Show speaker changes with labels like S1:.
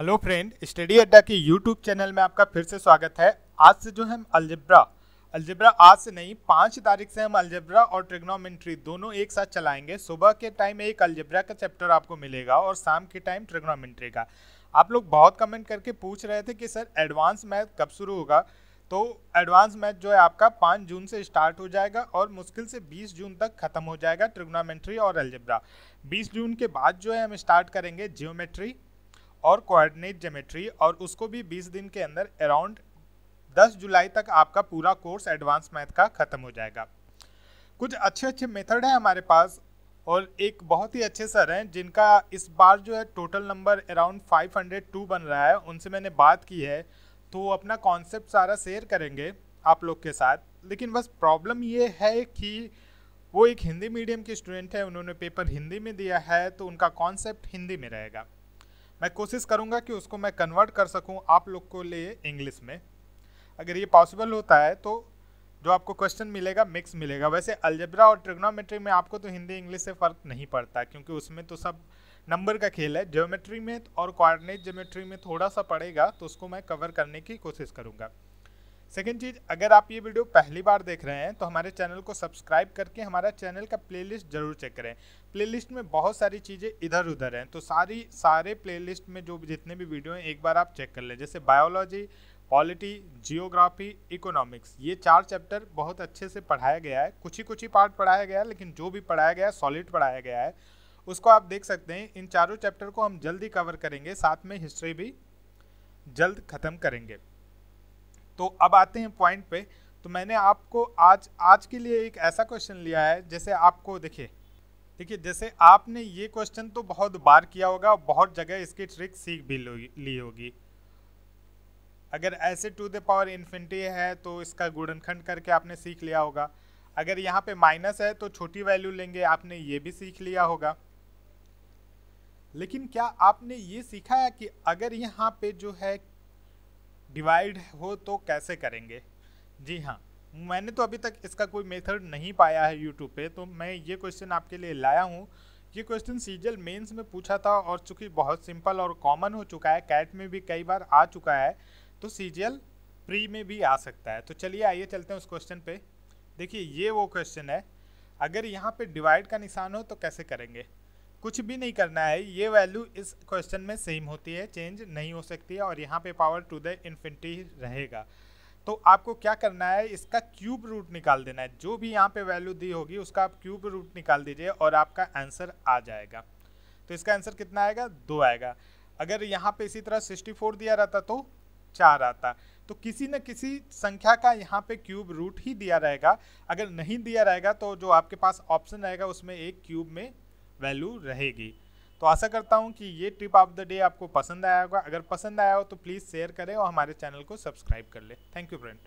S1: Hello friend, study अड्डा के YouTube channel में आपका फिर से स्वागत है। आज से जो है हम अलजब्रा अलजब्रा आज से नहीं, पाँच तारीख से हम अलजब्रा और ट्रिग्नोमेंट्री दोनों एक साथ चलाएँगे। सुबह के टाइम एक अलजब्रा का चैप्टर आपको मिलेगा और शाम के टाइम ट्रिग्नोमेंट्री का। आप लोग बहुत कमेंट करके पूछ रहे थे कि सर एडवांस मैथ कब शुरू होगा? तो एडवांस मैथ जो है आपका पाँच जून से स्टार्ट हो जाएगा और मुश्किल से बीस जून तक खत्म हो जाएगा ट्रिग्नोमेंट्री और अलजब्रा। बीस जून के बाद जो है हम स्टार्ट करेंगे जियोमेट्री और कोऑर्डिनेट जोमेट्री और उसको भी 20 दिन के अंदर अराउंड 10 जुलाई तक आपका पूरा कोर्स एडवांस मैथ का ख़त्म हो जाएगा। कुछ अच्छे अच्छे मेथड है हमारे पास और एक बहुत ही अच्छे सर हैं जिनका इस बार जो है टोटल नंबर अराउंड 502 बन रहा है। उनसे मैंने बात की है तो वो अपना कॉन्सेप्ट सारा शेयर करेंगे आप लोग के साथ। लेकिन बस प्रॉब्लम ये है कि वो एक हिंदी मीडियम के स्टूडेंट हैं, उन्होंने पेपर हिंदी में दिया है तो उनका कॉन्सेप्ट हिंदी में रहेगा। मैं कोशिश करूँगा कि उसको मैं कन्वर्ट कर सकूँ आप लोग को लिए इंग्लिश में। अगर ये पॉसिबल होता है तो जो आपको क्वेश्चन मिलेगा मिक्स मिलेगा। वैसे अल्जब्रा और ट्रिग्नोमेट्री में आपको तो हिंदी इंग्लिश से फ़र्क नहीं पड़ता, क्योंकि उसमें तो सब नंबर का खेल है। ज्योमेट्री में और कोऑर्डिनेट ज्योमेट्री में थोड़ा सा पड़ेगा तो उसको मैं कवर करने की कोशिश करूँगा। सेकेंड चीज़, अगर आप ये वीडियो पहली बार देख रहे हैं तो हमारे चैनल को सब्सक्राइब करके हमारा चैनल का प्लेलिस्ट ज़रूर चेक करें। प्लेलिस्ट में बहुत सारी चीज़ें इधर उधर हैं तो सारी, सारे प्लेलिस्ट में जो जितने भी वीडियो हैं, एक बार आप चेक कर लें। जैसे बायोलॉजी, पॉलिटी, जियोग्राफी, इकोनॉमिक्स, ये चार चैप्टर बहुत अच्छे से पढ़ाया गया है। कुछ ही कुछ ही पार्ट पढ़ाया गया है, लेकिन जो भी पढ़ाया गया है, सॉलिड पढ़ाया गया है, उसको आप देख सकते हैं। इन चारों चैप्टर को हम जल्दी कवर करेंगे, साथ में हिस्ट्री भी जल्द ख़त्म करेंगे। तो अब आते हैं पॉइंट पे। तो मैंने आपको आज आज के लिए एक ऐसा क्वेश्चन लिया है, जैसे आपको, देखिए देखिए, जैसे आपने ये क्वेश्चन तो बहुत बार किया होगा, बहुत जगह इसकी ट्रिक सीख भी ली होगी। अगर ऐसे टू द पावर इन्फिनिटी है तो इसका गुणनखंड करके आपने सीख लिया होगा। अगर यहाँ पे माइनस है तो छोटी वैल्यू लेंगे, आपने ये भी सीख लिया होगा। लेकिन क्या आपने ये सीखा है कि अगर यहाँ पे जो है डिवाइड हो तो कैसे करेंगे? जी हाँ मैंने तो अभी तक इसका कोई मेथड नहीं पाया है यूट्यूब पे तो मैं ये क्वेश्चन आपके लिए लाया हूँ। ये क्वेश्चन सीजल मेंस में पूछा था और चूँकि बहुत सिंपल और कॉमन हो चुका है कैट में भी कई बार आ चुका है तो सीजल प्री में भी आ सकता है। तो चलिए आइए चलते हैं उस क्वेश्चन पे। देखिए, ये वो क्वेश्चन है। अगर यहाँ पे डिवाइड का निशान हो तो कैसे करेंगे? कुछ भी नहीं करना है, ये वैल्यू इस क्वेश्चन में सेम होती है चेंज नहीं हो सकती है और यहाँ पे पावर टू द इन्फिनिटी रहेगा। तो आपको क्या करना है, इसका क्यूब रूट निकाल देना है। जो भी यहाँ पे वैल्यू दी होगी, उसका आप क्यूब रूट निकाल दीजिए और आपका आंसर आ जाएगा। तो इसका आंसर कितना आएगा? दो आएगा। अगर यहाँ पे इसी तरह सिक्सटी फोर दिया रहता तो चार आता। तो किसी न किसी संख्या का यहाँ पे क्यूब रूट ही दिया रहेगा। अगर नहीं दिया रहेगा तो जो आपके पास ऑप्शन रहेगा, उसमें एक क्यूब में वैल्यू रहेगी। तो आशा करता हूँ कि ये ट्रिप ऑफ़ द डे आपको पसंद आया होगा। अगर पसंद आया हो तो प्लीज़ शेयर करें और हमारे चैनल को सब्सक्राइब कर लें। Thank you friend